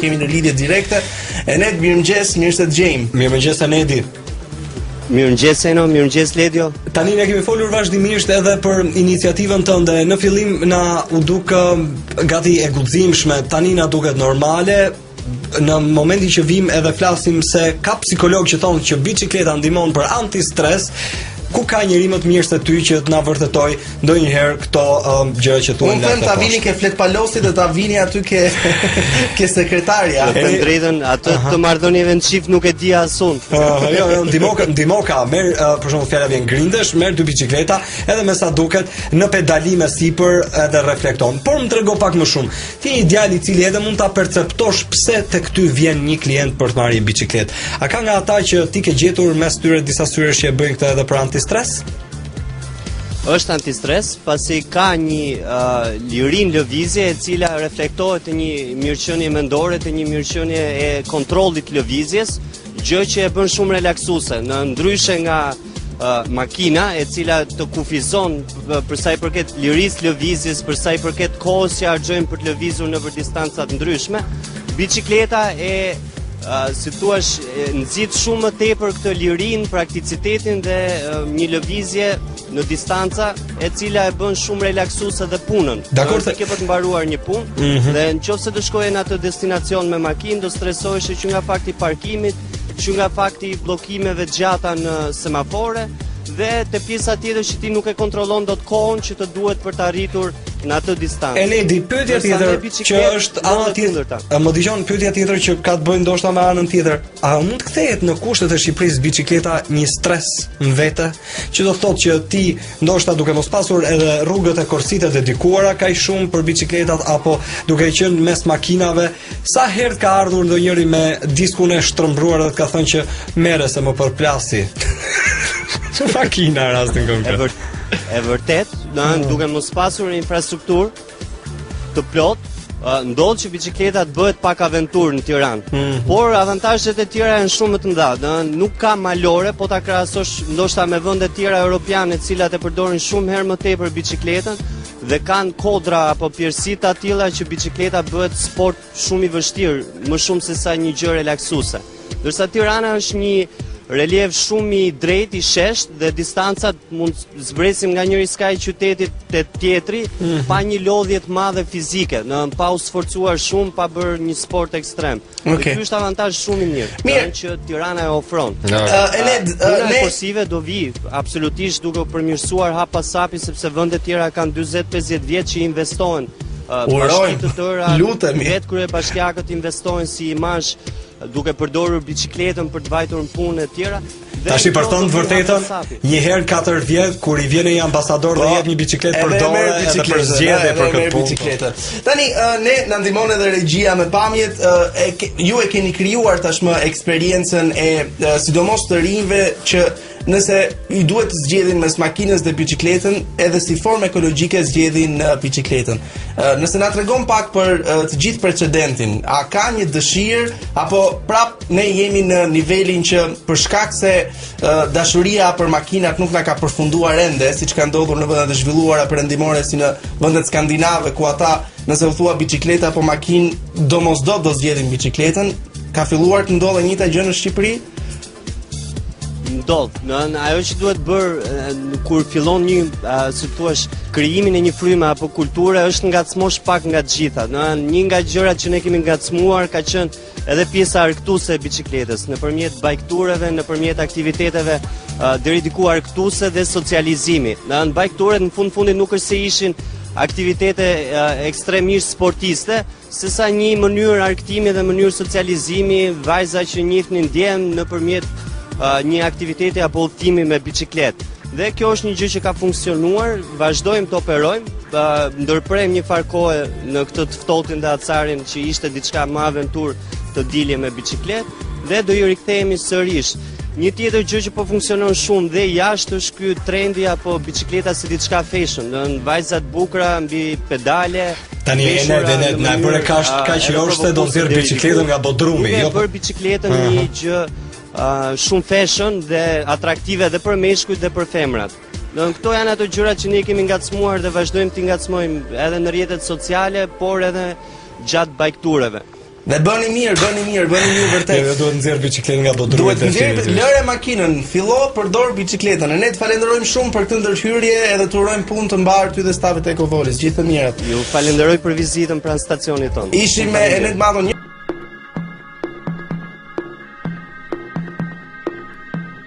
kemi në lidhje direkte. Enedi, mirëmëngjes, mirë se të gjejmë. Mirëmëngjes Enedi. Mirëmëngjes Eno, mirëmëngjes Ledio. Tani ne kemi folur vazhdimisht edhe për iniciativën tënde. Në fillim na u duk gati e guximshme, tani na duket normale, në momentin që vim edhe flasim se ka psikologë që thonë që biçikleta ndihmon për anti stres, ku ka njeri më të mirë se ty që të na vërtetojë ndonjëherë këto um, gjëra që thuhen. Unë them ta vini ke fletëpalosjet dhe ta vini aty ke ke sekretarja. Të them drejtën, atë uh -huh. të marrëdhënieve në çift nuk e di as unë. Uh, ah, jo, jo, ndihmoka, ndihmoka, merr uh, për shembull fjala vjen grindesh, merr dy biçikleta, edhe me sa duket në pedalim e sipër edhe reflekton. Por më trego pak më shumë. Ti je një djalë i cili edhe mund ta perceptosh pse tek ty vjen një klient për të marrë një biçikletë. A ka nga ata që ti ke gjetur mes tyre disa syresh që e bëjnë këtë edhe për antistres? Është antistres, pasi ka një uh, liri në lëvizje e cila reflektohet te një mirëqenie mendore, te një mirëqenie e kontrollit të lëvizjes, gjë që e bën shumë relaksuese, në ndryshe nga uh, makina e cila të kufizon për sa i përket lirisë së lëvizjes, për sa i përket kohës që harxojmë për të lëvizur nëpër distanca të ndryshme. Biçikleta e si të thuash nxit shumë më tepër këtë lirinë, prakticitetin dhe një lëvizje në distanca e cila e bën shumë relaksuese dhe punën. Dakord se ke për të mbaruar një punë mm -hmm. dhe nëse të shkoje në atë destinacion me makinë do stresoheshe që nga fakti i parkimit që nga fakti i bllokimeve të gjata në semafore dhe te pjesa tjetër që ti nuk e kontrollon dot kohën që të duhet për të arritur në atë distancë. Enedi, pyetja tjetër që është ana tjetër. A më dëgjon pyetja tjetër që ka të bëjë ndoshta me anën tjetër? A mund të kthehet në kushtet e Shqipërisë biçikleta një stres më vete, që do thotë që ti ndoshta duke mos pasur edhe rrugët e korsitë e dedikuara kaq shumë për biçikletat apo duke qenë mes makinave, Sa herë të ka ardhur ndonjëri me diskun e shtrëmbruar dhe të ka thënë që merre se më përplasi. makina rastin konkret. E vërtetë, e vërtetë, në anë mm. duke mos pasur infrastrukturë të plotë, ndodh që biçikleta të bëhet pak aventurë në Tiranë. Mm -hmm. Por avantazhet e tjera janë shumë më të mëdha. Domethënë nuk ka malore, po ta krahasosh ndoshta me vende të tjera europiane, të cilat e përdorin shumë herë më tepër biçikletën, Dhe kanë kodra apo pjerrësi të atilla që biçikleta bëhet sport shumë i vështirë, më shumë se sa një gjë relaksuese. Ndërsa Tirana është një reliev shumë i drejtë, i sheshtë, dhe distancat mund zbresim nga njëri skaj i qytetit te tjetri, mhm. pa një lodhje të madhe fizike, në pa u sforcuar shumë, pa bërë një sport ekstrem. Okay. Ky është avantazh shumë i mirë. Mirë që Tirana e ofron. No. Uh, e ne uh, ne kursive do vi absolutisht duke u përmirësuar hap pas hapi sepse vendet e tjera kanë 40-50 vjet që investohen. Uh, Urojmë të tëra. Lutemi. Vetë kryebashkiakët investojnë si imazh duke përdorur biçikletën për të vajtur në punë e tjera. Tashi për të thënë të vërtetën, një herë në katër vjet kur i vjen ai ambasador dhe po, jep një biçikletë për dorë, edhe për zgjedhje për këtë biçikletë. Tani ne na ndihmon edhe regjia me pamjet, ju e keni krijuar tashmë eksperiencën e sidomos të rinjve që nëse i duhet të zgjedhin mes makinës dhe biçikletën, edhe si formë ekologjike zgjedhin biçikletën. Nëse na tregon pak për të gjithë precedentin, a ka një dëshirë apo prap ne jemi në nivelin që për shkak se uh, dashuria për makinat nuk na ka përfunduar ende, siç ka ndodhur në vendet e zhvilluara perëndimore si në vendet skandinave ku ata nëse u thua biçikleta apo makinë, domosdo do zgjedhin biçikletën, ka filluar të ndodhë e njëjta gjë në Shqipëri. Ndodh, domethënë ajo që duhet bërë kur fillon një, si thua, krijimin e një fryme apo kulture është të ngacmosh pak nga të gjitha. Domethënë një nga gjërat që ne kemi ngacmuar ka qenë edhe pjesa argëtuese e biçikletës nëpërmjet bike tureve, nëpërmjet aktiviteteve uh, deri diku argëtuese dhe socializimi. Domethënë bike turet në fund të fundit nuk është se ishin aktivitete uh, ekstremisht sportiste, se sa një mënyrë argëtimi dhe mënyrë socializimi, vajza që njihnin djem nëpërmjet uh, një aktiviteti apo udhëtimi me biçikletë. Dhe kjo është një gjë që ka funksionuar, vazhdojmë të operojmë, ndërpremë një farë kohe në këtë të ftohtin dhe acarin që ishte diçka më aventurë të dilje me biçikletë dhe do t'i rikthehemi sërish. Një tjetër gjë që po funksionon shumë dhe jashtë është ky trendi apo biçikleta si diçka fashion, domethënë vajzat e bukura mbi pedale. Tani e ne dhe ne na bëre kaq që jo është do të nxjerr biçikletën nga bodrumi, jo. E bëre biçikletën një gjë shumë fashion dhe atraktive edhe për meshkujt dhe për femrat. Domethënë këto janë ato gjërat që ne kemi ngacmuar dhe vazhdojmë t'i ngacmojmë edhe në rrjetet sociale, por edhe gjatë bajktureve. Dhe bëni mirë, bëni mirë, bëni mirë vërtet. Ne duhet të nxjerr biçikletën nga bodrumi. Duhet ta nxjerr, lëre makinën, fillo përdor biçikletën. Ne të falenderojmë shumë për këtë ndërhyrje edhe të urojmë punë të mbarë ty dhe stafit të Ekovolis. Gjithë të mirat. Ju falenderoj për vizitën pranë stacionit tonë. Ishim me Enet Madhon.